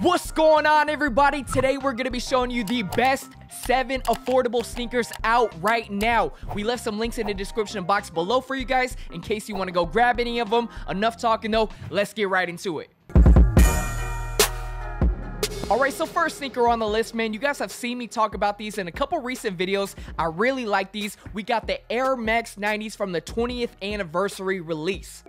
What's going on everybody? Today we're going to be showing you the best 7 affordable sneakers out right now. We left some links in the description box below for you guys in case you want to go grab any of them. Enough talking though, let's get right into it. Alright, so first sneaker on the list, man, you guys have seen me talk about these in a couple recent videos. I really like these. We got the Air Max 90s from the 20th anniversary release.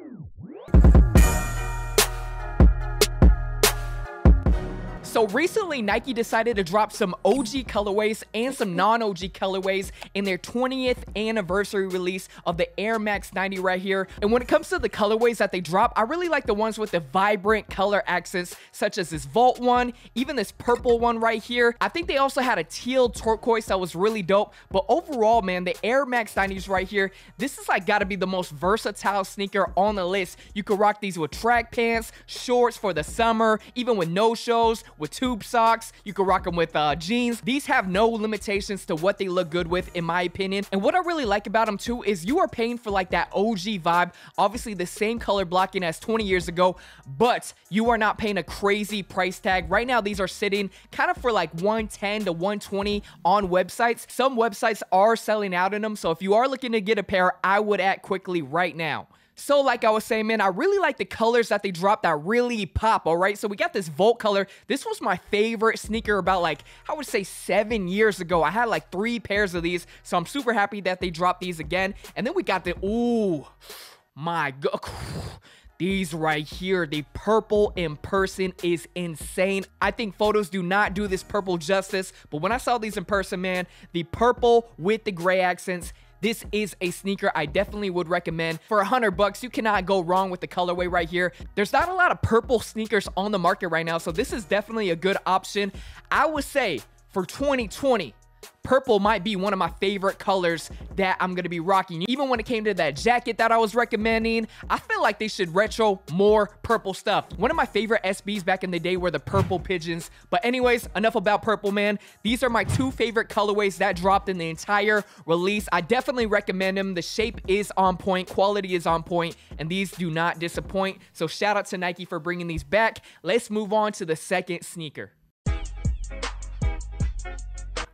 So recently, Nike decided to drop some OG colorways and some non-OG colorways in their 20th anniversary release of the Air Max 90 right here. And when it comes to the colorways that they drop, I really like the ones with the vibrant color accents, such as this Volt one, even this purple one right here. I think they also had a teal turquoise that was really dope. But overall, man, the Air Max 90s right here, this is like gotta be the most versatile sneaker on the list. You could rock these with track pants, shorts for the summer, even with no-shows, with tube socks. You can rock them with uh, jeans. These have no limitations to what they look good with, in my opinion. And what I really like about them too is you are paying for like that OG vibe. Obviously the same color blocking as 20 years ago, but you are not paying a crazy price tag. Right now, these are sitting kind of for like 110 to 120 on websites. Some websites are selling out in them. So if you are looking to get a pair, I would act quickly right now. So like I was saying, man, I really like the colors that they dropped that really pop, all right? So we got this Volt color. This was my favorite sneaker about like, I would say seven years ago. I had like three pairs of these, so I'm super happy that they dropped these again. And then we got the, ooh, my God. These right here, the purple in person is insane. I think photos do not do this purple justice, but when I saw these in person, man, the purple with the gray accents, this is a sneaker I definitely would recommend. For a hundred bucks, you cannot go wrong with the colorway right here. There's not a lot of purple sneakers on the market right now, so this is definitely a good option. I would say for 2020, purple might be one of my favorite colors that I'm going to be rocking. Even when it came to that jacket that I was recommending, I feel like they should retro more purple stuff. One of my favorite SBs back in the day were the purple pigeons. But anyways, enough about purple, man. These are my two favorite colorways that dropped in the entire release. I definitely recommend them. The shape is on point, quality is on point, and these do not disappoint. So shout out to Nike for bringing these back. Let's move on to the second sneaker.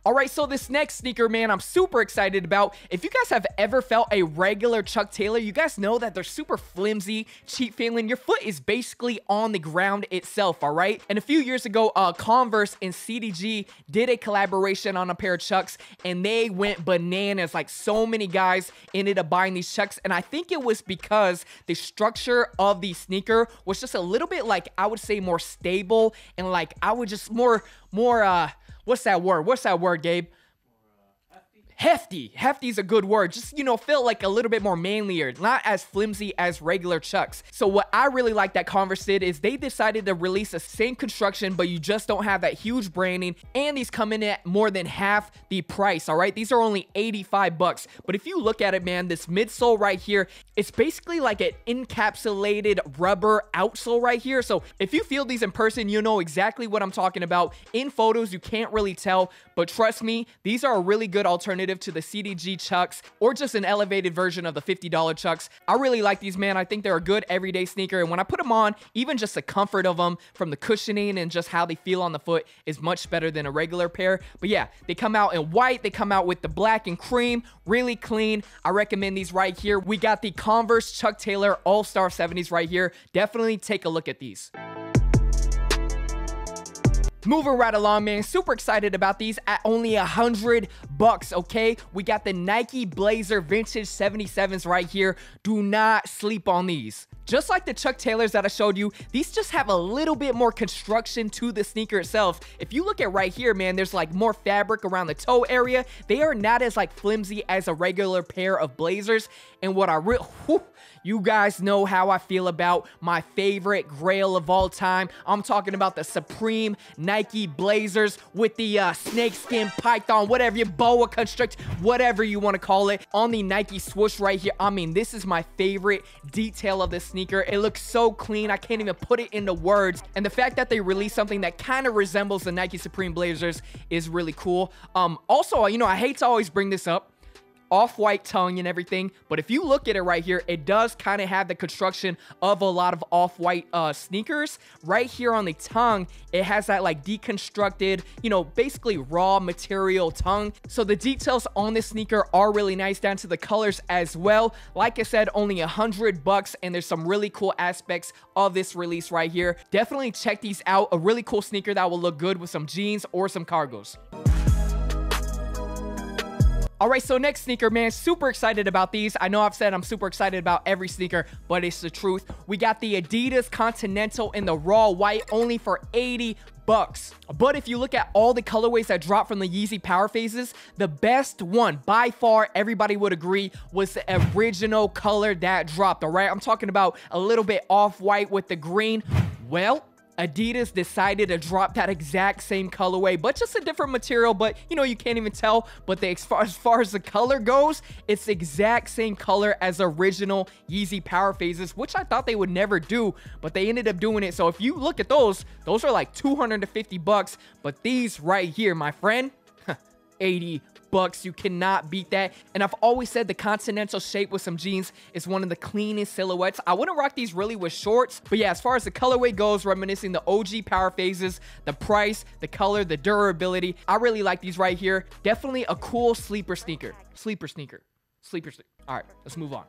All right, so this next sneaker, man, I'm super excited about. If you guys have ever felt a regular Chuck Taylor, you guys know that they're super flimsy, cheap feeling. Your foot is basically on the ground itself, all right? And a few years ago, uh, Converse and CDG did a collaboration on a pair of Chucks, and they went bananas. Like, so many guys ended up buying these Chucks, and I think it was because the structure of the sneaker was just a little bit, like, I would say more stable, and, like, I would just more, more, uh, what's that word? What's that word, Gabe? Hefty. Hefty is a good word. Just, you know, feel like a little bit more manlier, not as flimsy as regular Chucks. So what I really like that Converse did is they decided to release the same construction, but you just don't have that huge branding, and these come in at more than half the price, all right? These are only 85 bucks. But if you look at it, man, this midsole right here, it's basically like an encapsulated rubber outsole right here. So if you feel these in person, you know exactly what I'm talking about. In photos, you can't really tell, but trust me, these are a really good alternative alternative to the CDG Chucks or just an elevated version of the $50 Chucks. I really like these, man. I think they're a good everyday sneaker. And when I put them on, even just the comfort of them from the cushioning and just how they feel on the foot is much better than a regular pair. But yeah, they come out in white. They come out with the black and cream. Really clean. I recommend these right here. We got the Converse Chuck Taylor All-Star 70s right here. Definitely take a look at these. Moving right along, man. Super excited about these at only a hundred bucks, okay? We got the Nike Blazer Vintage 77s right here. Do not sleep on these. Just like the Chuck Taylors that I showed you, these just have a little bit more construction to the sneaker itself. If you look at right here, man, there's like more fabric around the toe area. They are not as like flimsy as a regular pair of Blazers. And what I really, you guys know how I feel about my favorite grail of all time. I'm talking about the Supreme Nike Blazers with the uh, snakeskin python, whatever you boa constrict, whatever you want to call it, on the Nike swoosh right here. I mean, this is my favorite detail of this sneaker. It looks so clean. I can't even put it into words. And the fact that they released something that kind of resembles the Nike Supreme Blazers is really cool. Um, also, you know, I hate to always bring this up. Off-white tongue and everything. But if you look at it right here, it does kind of have the construction of a lot of off-white uh, sneakers. Right here on the tongue, it has that like deconstructed, you know, basically raw material tongue. So the details on this sneaker are really nice down to the colors as well. Like I said, only a hundred bucks and there's some really cool aspects of this release right here. Definitely check these out. A really cool sneaker that will look good with some jeans or some cargos. All right, so next sneaker, man, super excited about these. I know I've said I'm super excited about every sneaker, but it's the truth. We got the Adidas Continental in the raw white only for 80 bucks. But if you look at all the colorways that dropped from the Yeezy Power Phases, the best one by far, everybody would agree, was the original color that dropped, all right? I'm talking about a little bit off-white with the green. Well, Adidas decided to drop that exact same colorway, but just a different material, but you know, you can't even tell. But they, as, far, as far as the color goes, it's the exact same color as original Yeezy Power Phases, which I thought they would never do, but they ended up doing it. So if you look at those, those are like 250 bucks, but these right here, my friend, 80 bucks. You cannot beat that. And I've always said the Continental shape with some jeans is one of the cleanest silhouettes. I wouldn't rock these really with shorts. But yeah, as far as the colorway goes, reminiscing the OG Power Phases, the price, the color, the durability. I really like these right here. Definitely a cool sleeper sneaker. Sleeper sneaker. Sleeper sneaker. All right, let's move on.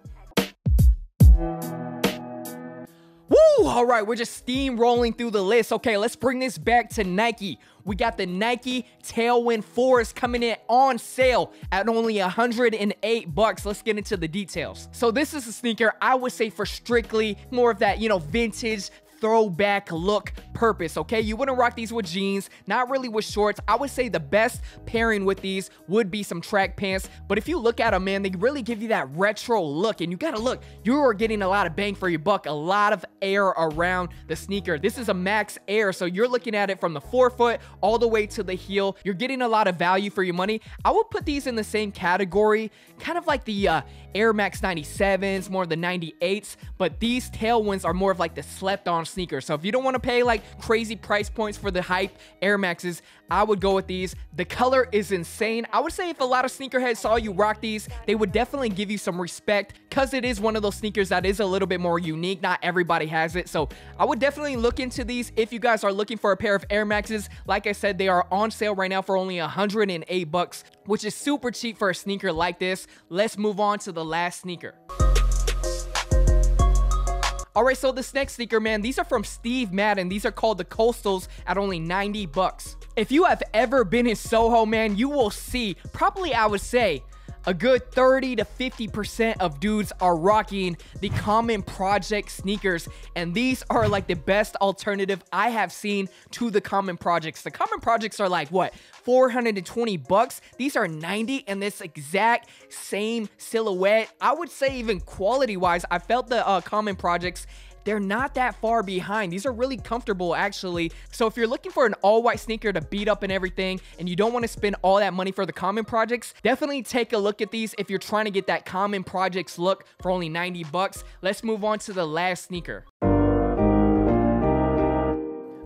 All right, we're just steamrolling through the list. Okay, let's bring this back to Nike. We got the Nike Tailwind Forest coming in on sale at only 108 bucks. Let's get into the details. So this is a sneaker I would say for strictly more of that, you know, vintage throwback look purpose, okay? You wouldn't rock these with jeans, not really with shorts. I would say the best pairing with these would be some track pants, but if you look at them, man, they really give you that retro look, and you gotta look, you are getting a lot of bang for your buck, a lot of air around the sneaker. This is a max air, so you're looking at it from the forefoot all the way to the heel. You're getting a lot of value for your money. I would put these in the same category, kind of like the uh, Air Max 97s, more of the 98s, but these tailwinds are more of like the slept on sneaker. So if you don't want to pay like crazy price points for the hype Air Maxes, I would go with these. The color is insane. I would say if a lot of sneakerheads saw you rock these, they would definitely give you some respect because it is one of those sneakers that is a little bit more unique. Not everybody has it. So I would definitely look into these if you guys are looking for a pair of Air Maxes. Like I said, they are on sale right now for only 108 bucks, which is super cheap for a sneaker like this. Let's move on to the last sneaker. All right, so this next sneaker, man, these are from Steve Madden. These are called the Coastals at only 90 bucks. If you have ever been in Soho, man, you will see, probably I would say, a good 30 to 50% of dudes are rocking the Common Project sneakers, and these are like the best alternative I have seen to the Common Projects. The Common Projects are like, what, 420 bucks? These are 90 and this exact same silhouette. I would say even quality-wise, I felt the uh, Common Projects they're not that far behind. These are really comfortable, actually. So if you're looking for an all-white sneaker to beat up and everything, and you don't want to spend all that money for the Common Projects, definitely take a look at these if you're trying to get that Common Projects look for only 90 bucks. Let's move on to the last sneaker.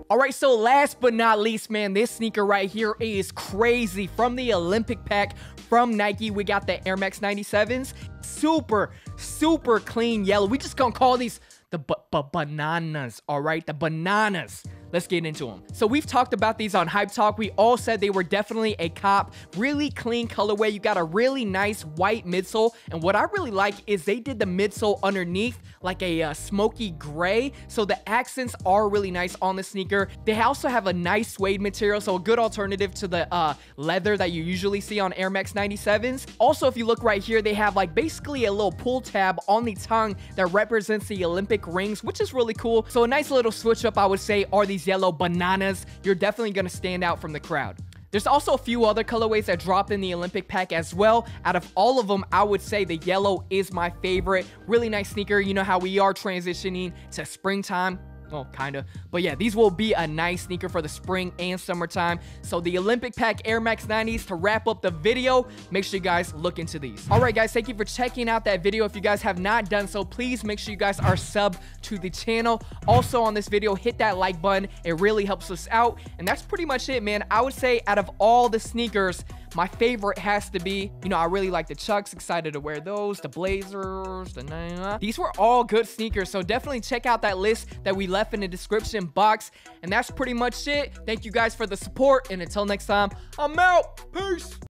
All right, so last but not least, man, this sneaker right here is crazy. From the Olympic pack from Nike, we got the Air Max 97s. Super, super clean yellow. We just gonna call these the bananas, all right? The bananas. Let's get into them. So we've talked about these on Hype Talk. We all said they were definitely a cop. Really clean colorway. You got a really nice white midsole. And what I really like is they did the midsole underneath like a uh, smoky gray. So the accents are really nice on the sneaker. They also have a nice suede material. So a good alternative to the uh, leather that you usually see on Air Max 97s. Also, if you look right here, they have like basically a little pull tab on the tongue that represents the Olympic rings, which is really cool. So a nice little switch up, I would say, are these yellow bananas, you're definitely going to stand out from the crowd. There's also a few other colorways that dropped in the Olympic pack as well. Out of all of them, I would say the yellow is my favorite. Really nice sneaker. You know how we are transitioning to springtime well, kind of. But yeah, these will be a nice sneaker for the spring and summertime. So the Olympic Pack Air Max 90s to wrap up the video, make sure you guys look into these. All right, guys, thank you for checking out that video. If you guys have not done so, please make sure you guys are sub to the channel. Also on this video, hit that like button. It really helps us out. And that's pretty much it, man. I would say out of all the sneakers, my favorite has to be, you know, I really like the Chucks, excited to wear those, the Blazers, the These were all good sneakers, so definitely check out that list that we left in the description box. And that's pretty much it. Thank you guys for the support, and until next time, I'm out. Peace.